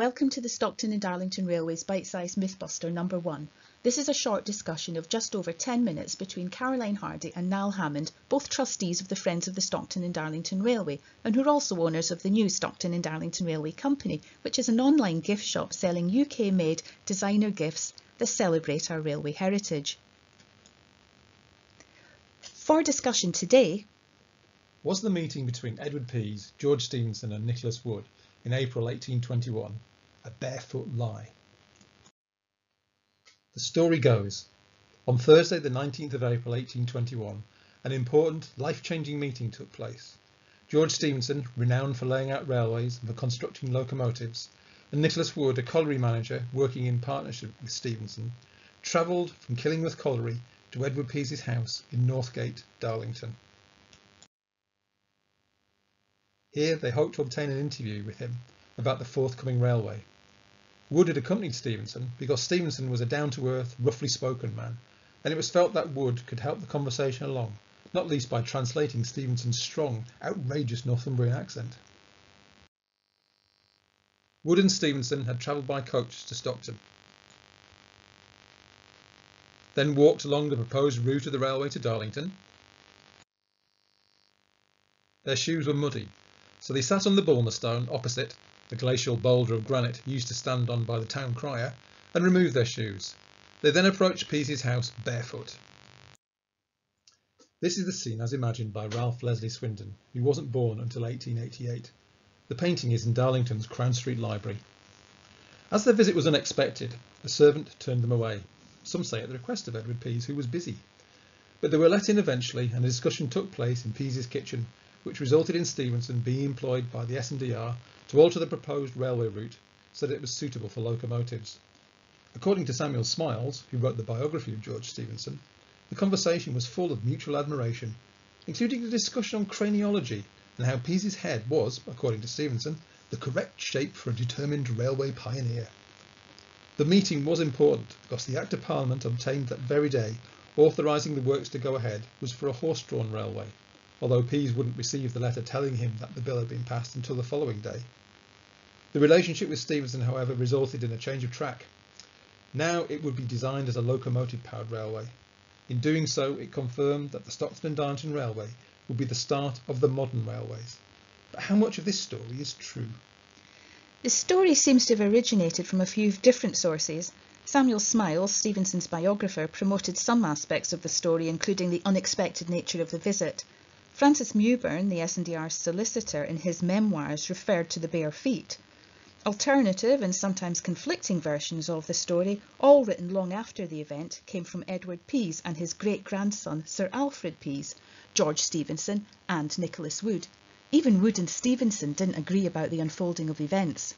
Welcome to the Stockton and Darlington Railways Bite-Sized Mythbuster number one. This is a short discussion of just over 10 minutes between Caroline Hardie and Niall Hammond, both trustees of the Friends of the Stockton and Darlington Railway, and who are also owners of the new Stockton and Darlington Railway Company, which is an online gift shop selling UK-made designer gifts that celebrate our railway heritage. For discussion today, was the meeting between Edward Pease, George Stephenson and Nicholas Wood in April 1821 a barefoot lie? The story goes, on Thursday the 19th of April 1821, an important, life-changing meeting took place. George Stephenson, renowned for laying out railways and for constructing locomotives, and Nicholas Wood, a colliery manager working in partnership with Stephenson, travelled from Killingworth Colliery to Edward Pease's house in Northgate, Darlington. Here they hoped to obtain an interview with him about the forthcoming railway. Wood had accompanied Stephenson because Stephenson was a down-to-earth, roughly spoken man, and it was felt that Wood could help the conversation along, not least by translating Stephenson's strong, outrageous Northumbrian accent. Wood and Stephenson had travelled by coach to Stockton, then walked along the proposed route of the railway to Darlington. Their shoes were muddy, so they sat on the Bulmer stone opposite, the glacial boulder of granite used to stand on by the town crier, and remove their shoes. They then approached Pease's house barefoot. This is the scene as imagined by Ralph Leslie Swinden, who wasn't born until 1888. The painting is in Darlington's Crown Street Library. As their visit was unexpected, a servant turned them away, some say at the request of Edward Pease, who was busy. But they were let in eventually, and a discussion took place in Pease's kitchen, which resulted in Stephenson being employed by the S&DR to alter the proposed railway route so that it was suitable for locomotives. According to Samuel Smiles, who wrote the biography of George Stephenson, the conversation was full of mutual admiration, including a discussion on craniology and how Pease's head was, according to Stephenson, the correct shape for a determined railway pioneer. The meeting was important because the Act of Parliament obtained that very day authorising the works to go ahead was for a horse-drawn railway, although Pease wouldn't receive the letter telling him that the bill had been passed until the following day. The relationship with Stephenson, however, resulted in a change of track. Now it would be designed as a locomotive-powered railway. In doing so, it confirmed that the Stockton and Darlington Railway would be the start of the modern railways. But how much of this story is true? The story seems to have originated from a few different sources, Samuel Smiles, Stephenson's biographer, promoted some aspects of the story, including the unexpected nature of the visit. Francis Mewburn, the S&DR's solicitor, in his memoirs referred to the bare feet. Alternative and sometimes conflicting versions of the story, all written long after the event, came from Edward Pease and his great-grandson Sir Alfred Pease, George Stephenson and Nicholas Wood. Even Wood and Stephenson didn't agree about the unfolding of events.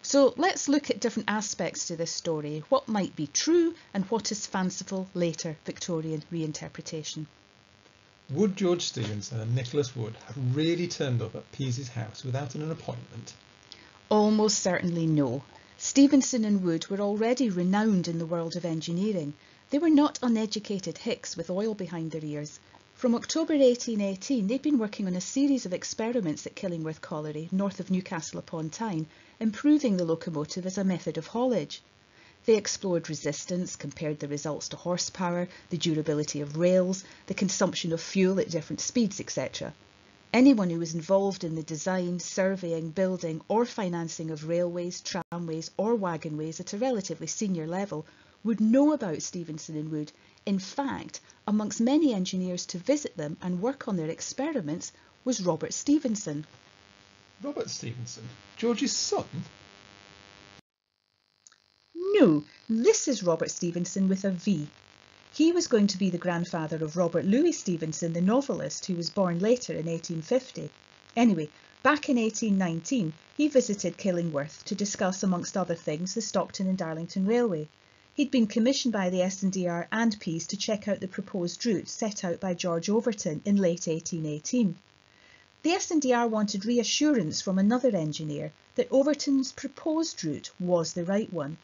So let's look at different aspects to this story, what might be true and what is fanciful later Victorian reinterpretation. Would George Stephenson and Nicholas Wood have really turned up at Pease's house without an appointment? Almost certainly no. Stephenson and Wood were already renowned in the world of engineering. They were not uneducated hicks with oil behind their ears. From October 1818, they'd been working on a series of experiments at Killingworth Colliery, north of Newcastle upon Tyne, improving the locomotive as a method of haulage. They explored resistance, compared the results to horsepower, the durability of rails, the consumption of fuel at different speeds, etc. Anyone who was involved in the design, surveying, building or financing of railways, tramways or wagonways at a relatively senior level would know about Stephenson and Wood. In fact, amongst many engineers to visit them and work on their experiments was Robert Stevenson. Robert Stephenson, George's son? This is Robert Stevenson with a V. He was going to be the grandfather of Robert Louis Stevenson, the novelist, who was born later in 1850. Anyway, back in 1819, he visited Killingworth to discuss, amongst other things, the Stockton and Darlington Railway. He'd been commissioned by the S&DR and Pease to check out the proposed route set out by George Overton in late 1818. The S&DR wanted reassurance from another engineer that Overton's proposed route was the right one.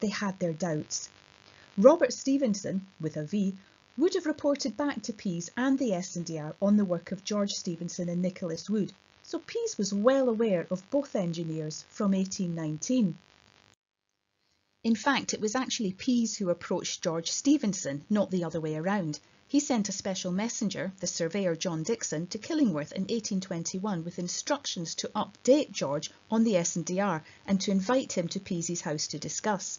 They had their doubts. Robert Stevenson, with a V, would have reported back to Pease and the S&DR on the work of George Stephenson and Nicholas Wood. so Pease was well aware of both engineers from 1819. In fact, it was actually Pease who approached George Stephenson, not the other way around. He sent a special messenger, the surveyor John Dixon, to Killingworth in 1821 with instructions to update George on the S&DR and to invite him to Pease's house to discuss.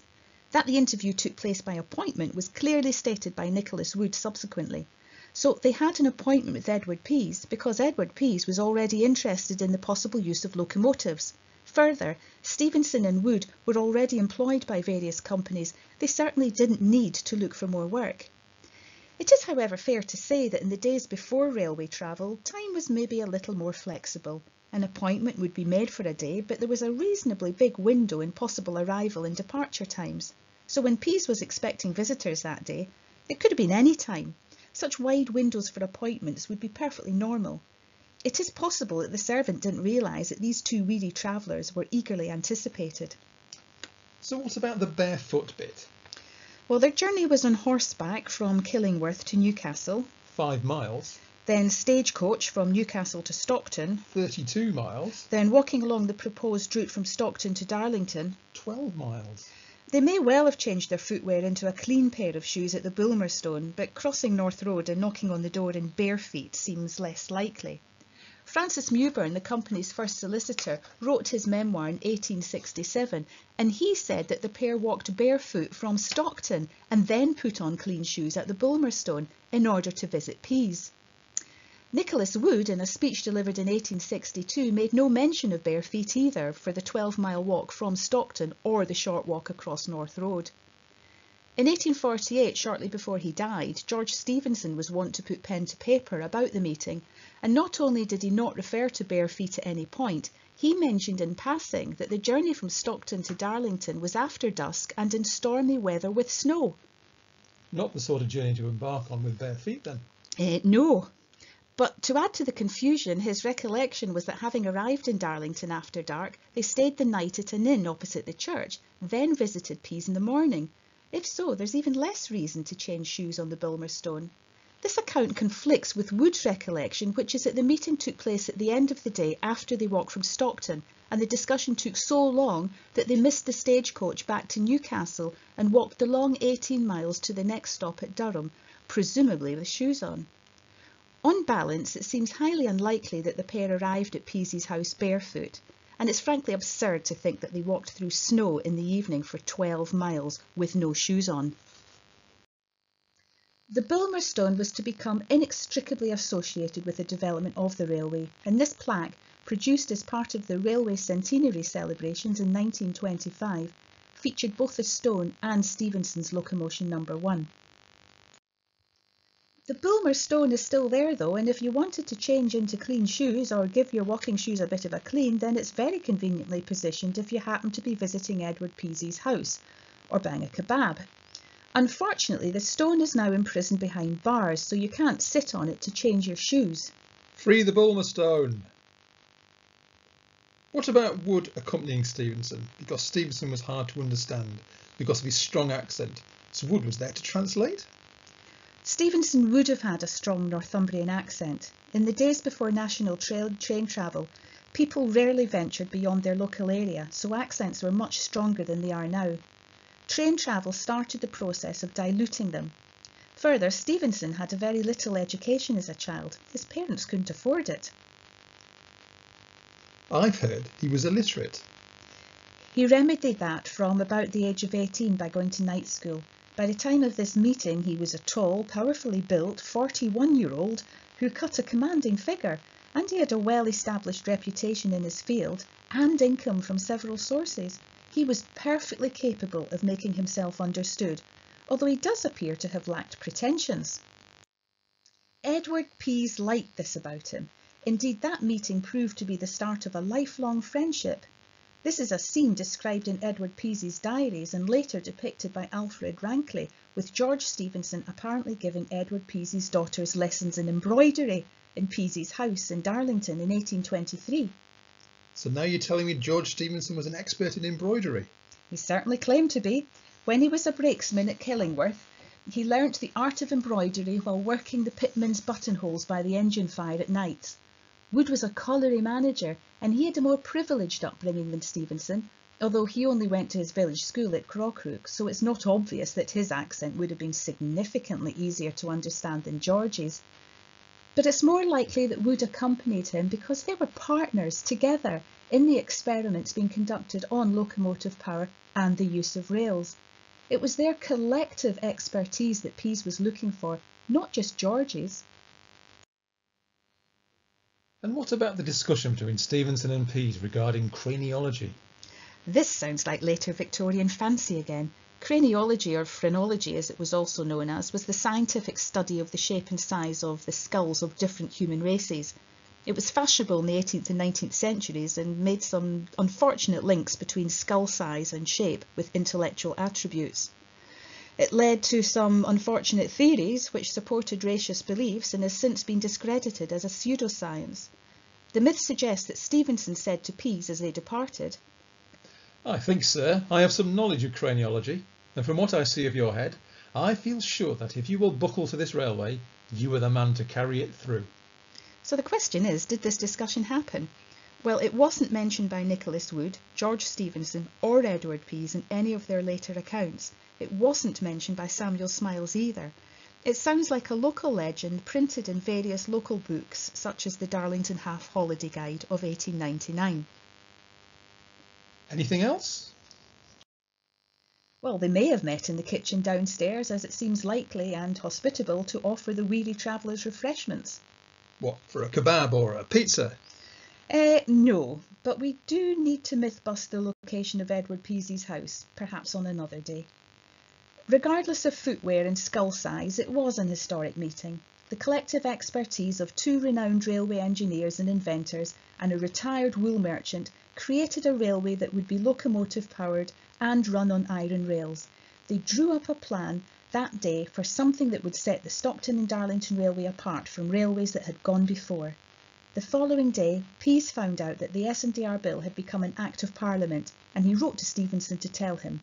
That the interview took place by appointment was clearly stated by Nicholas Wood subsequently. So they had an appointment with Edward Pease because Edward Pease was already interested in the possible use of locomotives. Further, Stephenson and Wood were already employed by various companies. They certainly didn't need to look for more work. It is, however, fair to say that in the days before railway travel, time was maybe a little more flexible. An appointment would be made for a day, but there was a reasonably big window in possible arrival and departure times. So when Pease was expecting visitors that day, it could have been any time. Such wide windows for appointments would be perfectly normal. It is possible that the servant didn't realise that these two weary travellers were eagerly anticipated. So what about the barefoot bit? Well, their journey was on horseback from Killingworth to Newcastle, Five miles, then stagecoach from Newcastle to Stockton, 32 miles, then walking along the proposed route from Stockton to Darlington. 12 miles. They may well have changed their footwear into a clean pair of shoes at the Bulmerstone, but crossing North Road and knocking on the door in bare feet seems less likely. Francis Mewburn, the company's first solicitor, wrote his memoir in 1867, and he said that the pair walked barefoot from Stockton and then put on clean shoes at the Bulmerstone in order to visit Pease. Nicholas Wood, in a speech delivered in 1862, made no mention of bare feet either for the 12-mile walk from Stockton or the short walk across North Road. In 1848, shortly before he died, George Stephenson was wont to put pen to paper about the meeting, and not only did he not refer to bare feet at any point, he mentioned in passing that the journey from Stockton to Darlington was after dusk and in stormy weather with snow. Not the sort of journey to embark on with bare feet then. Uh, no. But to add to the confusion, his recollection was that having arrived in Darlington after dark, they stayed the night at an inn opposite the church, then visited Pease in the morning. If so, there's even less reason to change shoes on the Bulmer Stone. This account conflicts with Wood's recollection, which is that the meeting took place at the end of the day after they walked from Stockton, and the discussion took so long that they missed the stagecoach back to Newcastle and walked the long 18 miles to the next stop at Durham, presumably with shoes on. On balance, it seems highly unlikely that the pair arrived at Pease's house barefoot and it's frankly absurd to think that they walked through snow in the evening for 12 miles with no shoes on. The Bulmerstone was to become inextricably associated with the development of the railway, and this plaque, produced as part of the railway centenary celebrations in 1925, featured both the stone and Stephenson's locomotion number one. The Bulmer stone is still there though, and if you wanted to change into clean shoes or give your walking shoes a bit of a clean, then it's very conveniently positioned if you happen to be visiting Edward Pease's house or buying a kebab. Unfortunately, the stone is now imprisoned behind bars, so you can't sit on it to change your shoes. Free the Bulmer stone! What about Wood accompanying Stephenson? Because Stephenson was hard to understand because of his strong accent, so Wood was there to translate? Stephenson would have had a strong Northumbrian accent. In the days before national tra train travel, people rarely ventured beyond their local area, so accents were much stronger than they are now. Train travel started the process of diluting them. Further, Stephenson had a very little education as a child. His parents couldn't afford it. I've heard he was illiterate. He remedied that from about the age of 18 by going to night school. By the time of this meeting, he was a tall, powerfully built 41-year-old who cut a commanding figure, and he had a well-established reputation in his field and income from several sources. He was perfectly capable of making himself understood, although he does appear to have lacked pretensions. Edward Pease liked this about him. Indeed, that meeting proved to be the start of a lifelong friendship. This is a scene described in Edward Pease's diaries and later depicted by Alfred Rankley, with George Stephenson apparently giving Edward Pease's daughters lessons in embroidery in Pease's house in Darlington in 1823. So now you're telling me George Stephenson was an expert in embroidery? He certainly claimed to be. When he was a brakesman at Killingworth, he learnt the art of embroidery while working the pitmen's buttonholes by the engine fire at night. Wood was a colliery manager and he had a more privileged upbringing than Stephenson, although he only went to his village school at Crawcrook, so it's not obvious that his accent would have been significantly easier to understand than George's. But it's more likely that Wood accompanied him because they were partners together in the experiments being conducted on locomotive power and the use of rails. It was their collective expertise that Pease was looking for, not just George's. And what about the discussion between Stephenson and Pease regarding craniology? This sounds like later Victorian fancy again. Craniology, or phrenology as it was also known as, was the scientific study of the shape and size of the skulls of different human races. It was fashionable in the 18th and 19th centuries and made some unfortunate links between skull size and shape with intellectual attributes. It led to some unfortunate theories which supported racist beliefs and has since been discredited as a pseudoscience. The myth suggests that Stephenson said to Pease as they departed, I think, sir, I have some knowledge of craniology, and from what I see of your head, I feel sure that if you will buckle to this railway, you are the man to carry it through. So the question is, did this discussion happen? Well, it wasn't mentioned by Nicholas Wood, George Stephenson, or Edward Pease in any of their later accounts. It wasn't mentioned by Samuel Smiles either. It sounds like a local legend printed in various local books, such as the Darlington Half Holiday Guide of 1899. Anything else? Well, they may have met in the kitchen downstairs, as it seems likely and hospitable to offer the weary travellers refreshments. What, for a kebab or a pizza? Uh, no, but we do need to myth bust the location of Edward Pease's house, perhaps on another day. Regardless of footwear and skull size, it was an historic meeting. The collective expertise of two renowned railway engineers and inventors and a retired wool merchant created a railway that would be locomotive powered and run on iron rails. They drew up a plan that day for something that would set the Stockton and Darlington Railway apart from railways that had gone before. The following day, Pease found out that the S&DR bill had become an Act of Parliament and he wrote to Stephenson to tell him.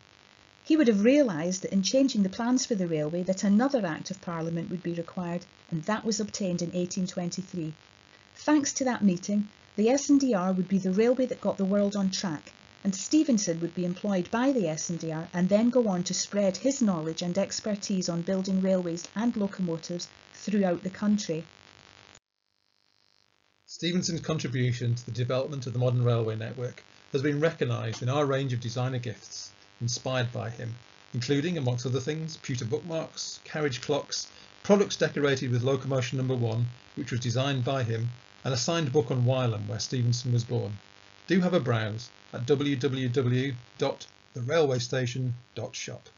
He would have realised that in changing the plans for the railway that another Act of Parliament would be required and that was obtained in 1823. Thanks to that meeting, the S&DR would be the railway that got the world on track and Stephenson would be employed by the S&DR and then go on to spread his knowledge and expertise on building railways and locomotives throughout the country. Stephenson's contribution to the development of the modern railway network has been recognised in our range of designer gifts inspired by him, including, amongst other things, pewter bookmarks, carriage clocks, products decorated with locomotion number one, which was designed by him, and a signed book on Wylam, where Stephenson was born. Do have a browse at www.therailwaystation.shop.